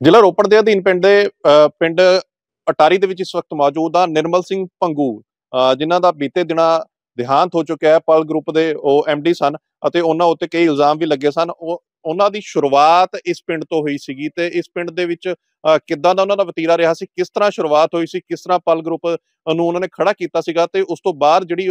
ਜ਼ਿਲ੍ਹਾ ਰੋਪੜ ਦੇ ਅਧੀਨ ਪਿੰਡ ਦੇ ਅ, ਪਿੰਡ ਅਟਾਰੀ ਦੇ ਵਿੱਚ ਇਸ ਵਕਤ ਮੌਜੂਦ ਆ ਨਿਰਮਲ ਸਿੰਘ ਪੰਗੂ ਅ, ਜਿਨ੍ਹਾਂ ਦਾ ਬੀਤੇ ਦਿਨਾਂ ਦੇਹਾਂਤ ਹੋ ਚੁੱਕਿਆ ਹੈ ਪਲ ਗਰੁੱਪ ਦੇ ਉਹ ਡੀ ਸਨ ਅਤੇ ਉਹਨਾਂ ਉੱਤੇ ਕਈ ਇਲਜ਼ਾਮ ਵੀ ਲੱਗੇ ਸਨ। ਉਹ ਉਹਨਾਂ ਦੀ ਸ਼ੁਰੂਆਤ ਇਸ ਪਿੰਡ ਤੋਂ ਹੋਈ ਸੀਗੀ ਤੇ ਇਸ ਪਿੰਡ ਦੇ ਵਿੱਚ ਕਿੱਦਾਂ ਦਾ ਉਹਨਾਂ ਦਾ ਵਤੀਰਾ ਰਿਹਾ ਸੀ ਕਿਸ ਤਰ੍ਹਾਂ ਸ਼ੁਰੂਆਤ ਹੋਈ ਸੀ ਕਿਸ ਤਰ੍ਹਾਂ ਪਲ ਗਰੁੱਪ ਨੂੰ ਉਹਨਾਂ ਨੇ ਖੜਾ ਕੀਤਾ ਸੀਗਾ ਤੇ ਉਸ ਤੋਂ ਬਾਅਦ ਜਿਹੜੀ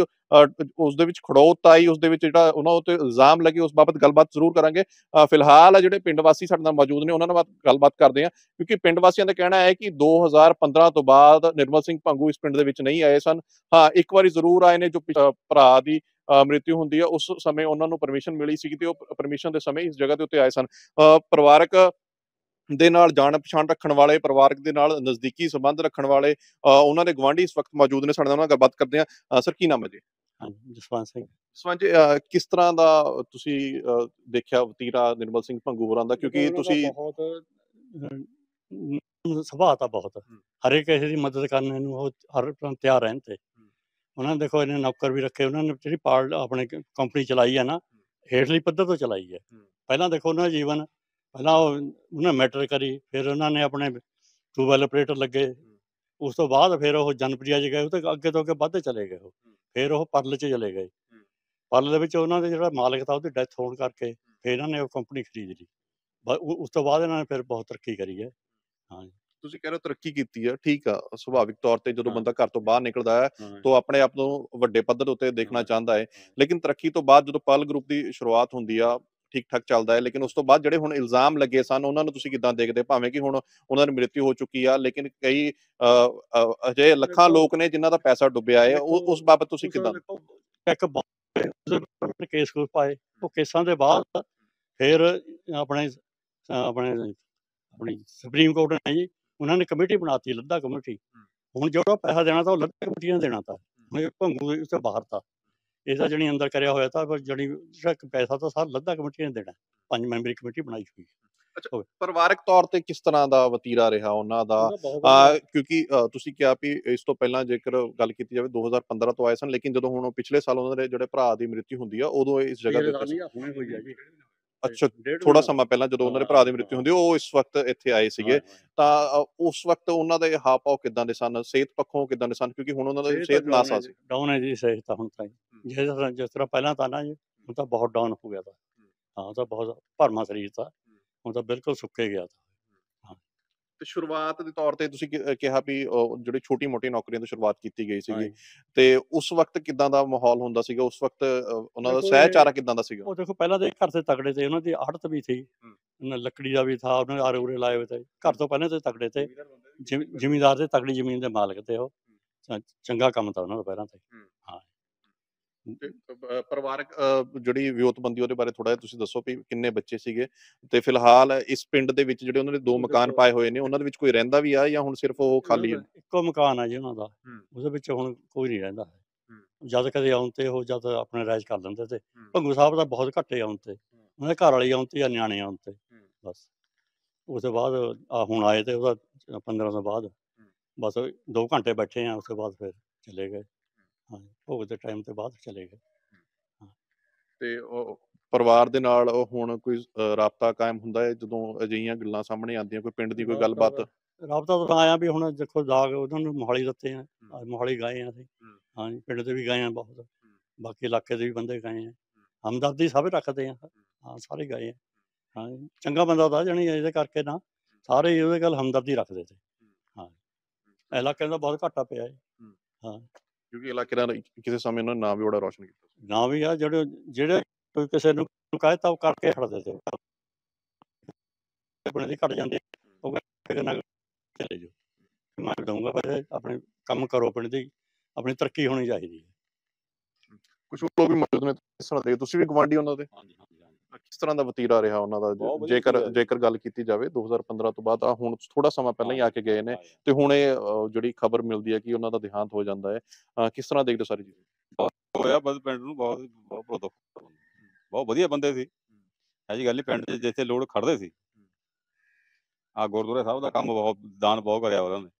ਉਸ ਦੇ ਵਿੱਚ ਖੜੋਤ ਆਈ ਉਸ ਦੇ ਵਿੱਚ ਜਿਹੜਾ ਉਹਨਾਂ ਉੱਤੇ ਇਲਜ਼ਾਮ ਲੱਗੇ ਉਸ ਬਾਬਤ ਗੱਲਬਾਤ ਜ਼ਰੂਰ ਕਰਾਂਗੇ। ਅ, ਫਿਲਹਾਲ ਆ ਜਿਹੜੇ ਪਿੰਡ ਵਾਸੀ ਸਾਡੇ ਨਾਲ ਮੌਜੂਦ ਨੇ ਉਹਨਾਂ ਨਾਲ ਗੱਲਬਾਤ ਕਰਦੇ ਹਾਂ ਕਿਉਂਕਿ ਪਿੰਡ ਵਾਸੀਆਂ ਦਾ ਕਹਿਣਾ ਹੈ ਕਿ 2015 ਤੋਂ ਬਾਅਦ ਨਿਰਮਲ ਸਿੰਘ ਭੰਗੂ ਇਸ ਪਿੰਡ ਦੇ ਵਿੱਚ ਨਹੀਂ ਆਏ ਸਨ। ਹਾਂ ਇੱਕ ਵਾਰੀ ਜ਼ਰੂਰ ਆਏ ਨੇ ਜੋ ਭਰਾ ਦੀ ਅ, ਮ੍ਰਿਤਿੂ ਹੁੰਦੀ ਹੈ ਉਸ ਸਮੇਂ ਉਹਨਾਂ ਨੂੰ ਪਰਮਿਸ਼ਨ ਮਿਲੀ ਸੀ ਤੇ ਉਹ ਪਰਮਿਸ਼ਨ ਦੇ ਸਮੇਂ ਇਸ ਜਗ੍ਹਾ ਦੇ ਉੱਤੇ ਆਏ ਸਨ। ਪਰਿਵਾਰਕ ਦੇ ਨਾਲ ਜਾਣ ਪਛਾਣ ਰੱਖਣ ਵਾਲੇ ਪਰਿਵਾਰਕ ਦੇ ਨਾਲ ਨਜ਼ਦੀਕੀ ਸੰਬੰਧ ਰੱਖਣ ਵਾਲੇ ਉਹਨਾਂ ਦੇ ਗਵਾਂਢੀ ਇਸ ਵਕਤ ਮੌਜੂਦ ਨੇ ਸਾਡੇ ਨਾਲ ਗੱਲਬਾਤ ਕਰਦੇ ਹਾਂ ਸਰ ਕੀ ਨਾਮ ਹੈ ਜੀ? ਜਸਵੰਤ ਸਿੰਘ। ਸਵੰਜ ਕਿਸ ਤਰ੍ਹਾਂ ਦਾ ਤੁਸੀਂ ਦੇਖਿਆ ਵਤੀਰਾ ਨਿਰਮਲ ਸਿੰਘ ਭੰਗੂ ਹੋਰਾਂ ਦਾ? ਕਿਉਂਕਿ ਤੁਸੀਂ ਬਹੁਤ ਸੁਭਾਅ ਤਾਂ ਬਹੁਤ ਹਰੇਕ ਕਿਸੇ ਦੀ ਮਦਦ ਕਰਨ ਨੂੰ ਉਹ ਹਰ ਤਰ੍ਹਾਂ ਤਿਆਰ ਰਹਿਣ ਤੇ। ਉਹਨਾਂ ਨੇ ਦੇਖੋ ਇਹਨੇ ਨੌਕਰ ਵੀ ਰੱਖੇ ਉਹਨਾਂ ਨੇ ਜਿਹੜੀ ਪਾਲ ਆਪਣੇ ਕੰਪਨੀ ਚਲਾਈ ਹੈ ਨਾ ਹੇਠਲੀ ਪੱਧਰ ਤੋਂ ਚਲਾਈ ਹੈ। ਹੂੰ। ਪਹਿਲਾਂ ਦੇਖੋ ਉਹਨਾਂ ਦਾ ਜੀਵਨ ਪਹਿਲਾਂ ਉਹ ਉਹਨਾਂ ਮੈਟਰ ਕਰੀ ਫਿਰ ਉਹਨਾਂ ਨੇ ਆਪਣੇ ਟੂਬਲ ਆਪਰੇਟਰ ਲੱਗੇ। ਉਸ ਤੋਂ ਬਾਅਦ ਫਿਰ ਉਹ ਜਨਪ੍ਰਿਆ ਚ ਗਏ ਉਹ ਤੇ ਅੱਗੇ ਤੋਂ ਅੱਗੇ ਵੱਧਦੇ ਚਲੇ ਗਏ ਉਹ। ਫਿਰ ਉਹ ਪਰਲ ਚ ਚਲੇ ਗਏ। ਪਰਲ ਦੇ ਵਿੱਚ ਉਹਨਾਂ ਦੇ ਜਿਹੜਾ ਮਾਲਕ ਤਾਂ ਉਹਦੀ ਡੈਥ ਹੋਣ ਕਰਕੇ ਫਿਰ ਇਹਨਾਂ ਨੇ ਉਹ ਕੰਪਨੀ ਖਰੀਦ ਲਈ। ਉਸ ਤੋਂ ਬਾਅਦ ਇਹਨਾਂ ਨੇ ਫਿਰ ਬਹੁਤ ਤਰੱਕੀ ਕਰੀ ਹੈ। ਤੁਸੀਂ ਕਹਿ ਰਹੇ ਹੋ ਤਰੱਕੀ ਕੀਤੀ ਹੈ ਠੀਕ ਆ ਸੁਭਾਵਿਕ ਤੌਰ ਤੇ ਜਦੋਂ। ਬੰਦਾ ਘਰ ਤੋਂ ਬਾਹਰ ਨਿਕਲਦਾ ਹੈ। ਤਾਂ ਆਪਣੇ ਆਪ ਨੂੰ ਵੱਡੇ ਪੱਧਰ ਉੱਤੇ ਦੇਖਣਾ। ਚਾਹੁੰਦਾ ਹੈ ਲੇਕਿਨ ਤਰੱਕੀ ਤੋਂ ਬਾਅਦ ਜਦੋਂ ਪਲ ਗਰੁੱਪ ਦੀ ਸ਼ੁਰੂਆਤ ਹੁੰਦੀ ਆ ਠੀਕ ਠਾਕ ਚੱਲਦਾ ਹੈ ਲੇਕਿਨ ਉਸ ਤੋਂ ਬਾਅਦ ਜਿਹੜੇ ਹੁਣ ਇਲਜ਼ਾਮ ਲੱਗੇ ਸਨ ਉਹਨਾਂ ਨੂੰ ਤੁਸੀਂ ਕਿਦਾਂ ਦੇਖਦੇ ਭਾਵੇਂ ਕਿ ਹੁਣ ਉਹਨਾਂ ਦੀ ਮ੍ਰਿਤਿੂ ਹੋ ਚੁੱਕੀ ਆ ਲੇਕਿਨ ਕਈ ਅਜੇ ਲੱਖਾਂ ਲੋਕ ਨੇ ਜਿਨ੍ਹਾਂ ਦਾ ਪੈਸਾ ਡੁੱਬਿਆ ਹੈ ਉਹ ਉਸ ਬਾਬਤ ਤੁਸੀਂ ਕਿਦਾਂ ਇੱਕ ਕੇਸ ਕੂਸ ਪਾਏ ਉਹ ਕੇਸਾਂ ਦੇ ਬਾਅਦ ਫਿਰ ਆਪਣੇ ਆਪਣੇ ਆਪਣੀ ਸੁਪਰੀਮ ਕੋਰਟ ਨੇ ਜੀ ਉਹਨਾਂ ਨੇ ਕਮੇਟੀ ਬਣਾਤੀ ਲੱਦਾ ਕਮੇਟੀ। ਹੁਣ ਜਿਹੜਾ ਪੈਸਾ ਦੇਣਾ ਤਾਂ ਉਹ ਲੱਦਾ ਕਮੇਟੀ ਨੇ ਦੇਣਾ ਤਾਂ। ਹੁਣ ਇਹ ਭੰਗੂ ਇਸ ਤੋਂ ਬਾਹਰ ਤਾਂ। ਇਹਦਾ ਜਣੀ ਅੰਦਰ ਕਰਿਆ ਹੋਇਆ ਤਾਂ ਪਰ ਜਣੀ ਜਿਹੜਾ ਪੈਸਾ ਤਾਂ ਸਾਰਾ ਲੱਦਾ ਕਮੇਟੀ ਨੇ ਦੇਣਾ। ਪੰਜ ਮੈਂਬਰੀ ਕਮੇਟੀ ਬਣਾਈ ਹੋਈ ਹੈ। ਪਰਿਵਾਰਕ ਤੌਰ ਤੇ ਕਿਸ ਤਰ੍ਹਾਂ ਦਾ ਵਤੀਰਾ ਰਿਹਾ ਉਹਨਾਂ ਦਾ? ਕਿਉਂਕਿ ਤੁਸੀਂ ਕਿਹਾ ਵੀ ਇਸ ਤੋਂ ਪਹਿਲਾਂ ਜੇਕਰ ਗੱਲ ਕੀਤੀ ਜਾਵੇ 2015 ਤੋਂ ਆਏ ਸਨ ਲੇਕਿਨ ਜਦੋਂ ਹੁਣ ਪਿਛਲੇ ਸਾਲ ਉਹਨਾਂ ਦੇ ਜਿਹੜੇ ਭਰਾ ਦੀ ਮ੍ਰਿਤਿੂ ਹੁੰਦੀ ਆ ਉਦੋਂ ਇਸ ਜਗ੍ਹਾ। ਹੁਣੇ ਹੋਈ ਹੈ ਜੀ। ਅੱਛਾ ਥੋੜਾ। ਸਮਾਂ ਪਹਿਲਾਂ ਜਦੋਂ ਉਹਨਾਂ ਦੇ ਭਰਾ ਦੀ ਮ੍ਰਿਤਿੂ। ਹੁੰਦੀ ਉਹ ਇਸ ਵਕਤ ਇੱਥੇ ਆਏ ਸੀਗੇ। ਤਾਂ ਉਸ ਵਕਤ ਉਹਨਾਂ ਦੇ ਭਾਵ ਕਿਦਾਂ ਦੇ ਸਨ ਸਿਹਤ ਪੱਖੋਂ ਕਿਦਾਂ ਦੇ ਸਨ ਕਿਉਂਕਿ ਹੁਣ ਉਹਨਾਂ ਦੀ ਸਿਹਤ ਨਾਸਾ ਸੀ ਡਾਊਨ ਹੈ ਜੀ ਸਿਹਤ ਤਾਂ ਹੁਣ ਤਾਂ। ਜਿਸ ਤਰ੍ਹਾਂ ਜਿਸ ਤਰ੍ਹਾਂ ਪਹਿਲਾਂ ਤਾਂ ਨਾ ਜੀ ਹੁਣ ਤਾਂ ਬਹੁਤ ਡਾਊਨ ਹੋ ਗਿਆ ਤਾਂ ਹਾਂ ਤਾਂ ਬਹੁਤ ਭਰਮਾ ਸਰੀਰ ਤਾਂ ਹੁਣ ਤਾਂ ਬਿਲਕੁਲ ਸੁੱਕੇ ਗਿਆ ਤਾਂ ਤੇ ਸ਼ੁਰੂਆਤ ਦੇ ਤੌਰ ਤੇ ਤੁਸੀਂ ਕਿਹਾ ਵੀ ਜਿਹੜੀ ਛੋਟੀ ਮੋਟੀ ਨੌਕਰੀਆਂ ਤੋਂ ਸ਼ੁਰੂਆਤ ਕੀਤੀ ਗਈ ਸੀਗੀ। ਤੇ ਉਸ ਵਕਤ ਕਿਦਾਂ ਦਾ ਮਾਹੌਲ ਹੁੰਦਾ ਸੀਗਾ? ਉਸ ਵਕਤ ਉਹਨਾਂ ਦਾ ਸਹਿਚਾਰਾ ਕਿਦਾਂ ਦਾ ਸੀਗਾ? ਉਹ ਦੇਖੋ ਪਹਿਲਾਂ ਤੇ ਘਰ ਤੇ ਤਕੜੇ ਤੇ ਉਹਨਾਂ ਦੀ ਆੜਤ ਵੀ ਸੀ। ਹੂੰ। ਉਹਨਾਂ ਲੱਕੜੀ ਦਾ ਵੀ ਥਾ ਉਹਨਾਂ ਨੇ ਆਰੇ ਉਰੇ ਲਾਏ ਹੋਏ ਤੇ। ਘਰ ਤੋਂ ਪਹਿਲਾਂ ਤੇ ਤਕੜੇ ਤੇ। ਜ਼ਿਮੀਦਾਰ ਦੇ ਤਕੜੀ ਜ਼ਮੀਨ ਦੇ ਮਾਲਕ ਤੇ ਉਹ। ਚੰਗਾ ਕੰਮ ਤਾਂ ਉਹਨਾਂ ਦਾ ਪਹਿਲਾਂ ਤੇ ਤੇ, ਅ, ਪਰਿਵਾਰਕ ਜਿਹੜੀ ਵਿਉਤਬੰਦੀ ਉਹਦੇ ਬਾਰੇ ਥੋੜਾ ਜਿਹਾ ਤੁਸੀਂ ਦੱਸੋ ਵੀ ਕਿੰਨੇ ਬੱਚੇ ਸੀਗੇ ਤੇ ਫਿਲਹਾਲ ਇਸ ਪਿੰਡ ਦੇ ਵਿੱਚ ਜਿਹੜੇ ਉਹਨਾਂ ਦੇ ਦੋ ਮਕਾਨ ਪਾਏ ਹੋਏ ਨੇ ਉਹਨਾਂ ਦੇ ਵਿੱਚ ਕੋਈ ਰਹਿੰਦਾ ਵੀ ਆ ਜਾਂ ਹੁਣ ਸਿਰਫ ਉਹ ਖਾਲੀ ਹੈ? ਇੱਕੋ ਮਕਾਨ ਆ ਜੀ ਉਹਨਾਂ ਦਾ। ਉਹਦੇ ਵਿੱਚ ਹੁਣ ਕੋਈ ਨਹੀਂ ਰਹਿੰਦਾ। ਜਦ ਕਦੇ ਆਉਣ ਤੇ ਉਹ ਜਦ ਆਪਣੇ ਰਾਜ ਕਰ ਲੈਂਦੇ ਤੇ ਭੰਗੂ ਸਾਹਿਬ ਦਾ ਬਹੁਤ ਘੱਟੇ ਆਉਣ ਤੇ ਉਹਨਾਂ ਦੇ ਘਰ ਵਾਲੀ ਆਉਣ ਤੇ ਜਾਂ ਨਿਆਣੇ ਆਉਣ ਤੇ ਬਸ। ਉਸ ਤੋਂ ਬਾਅਦ ਆ ਹੁਣ ਆਏ ਤੇ ਉਹਦਾ 15 ਤੋਂ ਬਾਅਦ ਬਸ 2 ਘੰਟੇ ਬੈਠੇ ਆ ਉਸ ਤੋਂ ਬਾਅਦ ਫਿਰ ਚਲੇ ਗਏ। ਹਾਂ ਭੋਗ ਦੇ ਟਾਈਮ ਤੇ ਬਾਅਦ ਚਲੇ ਗਏ। ਤੇ ਉਹ ਪਰਿਵਾਰ ਦੇ ਨਾਲ ਉਹ ਹੁਣ ਕੋਈ ਰਾਬਤਾ ਕਾਇਮ ਹੁੰਦਾ ਹੈ ਜਦੋਂ ਅਜਿਹੀਆਂ ਗੱਲਾਂ ਸਾਹਮਣੇ ਆਉਂਦੀਆਂ ਕੋਈ ਪਿੰਡ ਦੀ ਕੋਈ ਗੱਲਬਾਤ? ਰਾਬਤਾ ਤਾਂ ਆਇਆ ਵੀ ਹੁਣ ਦੇਖੋ ਦਾਗ ਉਹਨਾਂ ਨੂੰ ਮੋਹਾਲੀ ਦਿੱਤੇ ਆ ਮੋਹਾਲੀ ਗਏ ਆ ਅਸੀਂ। ਹਾਂਜੀ ਪਿੰਡ ਦੇ ਵੀ ਗਏ ਆ ਬਹੁਤ। ਬਾਕੀ ਇਲਾਕੇ ਦੇ ਵੀ ਬੰਦੇ ਗਏ ਆ। ਹਮਦਰਦੀ ਸਭ ਰੱਖਦੇ ਆ। ਹਾਂ। ਸਾਰੇ ਗਏ ਆ। ਹਾਂ ਚੰਗਾ ਬੰਦਾ ਤਾਂ ਜਣੀ ਇਹਦੇ ਕਰਕੇ ਨਾ ਸਾਰੇ ਹੀ ਉਹਦੇ ਗੱਲ ਹਮਦਰਦੀ ਰੱਖਦੇ ਤੇ। ਹਾਂ। ਇਲਾਕੇ ਦਾ ਬਹੁਤ ਘਾਟਾ ਪਿਆ ਹੈ। ਕਿਉਂਕਿ ਇਲਾਕੇ ਦਾ ਕਿਸੇ ਸਮੇਂ ਉਹਨਾਂ ਨੇ ਨਾਮ ਵੀ ਬੜਾ ਰੌਸ਼ਨ ਕੀਤਾ ਸੀ। ਨਾ ਵੀ ਆ ਜਿਹੜੇ ਜਿਹੜੇ ਕੋਈ ਕਿਸੇ ਨੂੰ ਕਹੇ ਤਾਂ ਉਹ ਕਰਕੇ ਹਟਦੇ ਤੇ। ਆਪਣੇ ਦੀ ਘਟ ਜਾਂਦੇ ਉਹ ਕਹਿੰਦੇ ਨਾ ਚਲੇ ਜਾਓ। ਮੈਂ ਦਊਂਗਾ ਪਰ ਆਪਣੇ ਕੰਮ ਕਰੋ ਆਪਣੇ ਦੀ ਆਪਣੀ ਤਰੱਕੀ ਹੋਣੀ ਚਾਹੀਦੀ ਹੈ। ਕੁਝ ਲੋਕ ਵੀ ਮੌਜੂਦ ਨੇ ਇਸ ਤਰ੍ਹਾਂ ਦੇ। ਤੁਸੀਂ ਵੀ ਗਵਾਂਢੀ ਉਹਨਾਂ ਦੇ? ਹਾਂਜੀ ਕਿਸ ਤਰ੍ਹਾਂ ਦਾ ਵਤੀਰਾ ਰਿਹਾ ਉਹਨਾਂ ਦਾ? ਜੇਕਰ ਜੇਕਰ ਗੱਲ ਕੀਤੀ ਜਾਵੇ 2015 ਤੋਂ ਬਾਅਦ ਆ ਹੁਣ ਥੋੜਾ ਸਮਾਂ ਪਹਿਲਾਂ ਹੀ ਆ ਕੇ ਗਏ ਨੇ ਤੇ ਹੁਣ ਇਹ ਜਿਹੜੀ ਖਬਰ ਮਿਲਦੀ ਹੈ ਕਿ ਉਹਨਾਂ ਦਾ ਦੇਹਾਂਤ ਹੋ ਜਾਂਦਾ ਹੈ ਕਿਸ ਤਰ੍ਹਾਂ ਦੇਖਦੇ ਹੋ ਸਾਰੀ ਚੀਜ਼? ਹੋਇਆ ਬਸ ਪਿੰਡ ਨੂੰ ਬਹੁਤ ਬਹੁਤ ਬਹੁਤ ਵਧੀਆ ਬੰਦੇ ਸੀ। ਐਜੀ ਗੱਲ ਨਹੀਂ ਪਿੰਡ 'ਚ ਜਿੱਥੇ ਲੋੜ ਖੜਦੇ ਸੀ। ਆ ਗੁਰਦੁਆਰਾ ਸਾਹਿਬ ਦਾ ਕੰਮ ਬਹੁਤ ਦਾਨ ਬਹੁਤ ਕਰਿਆ ਉਹਨਾਂ ਨੇ।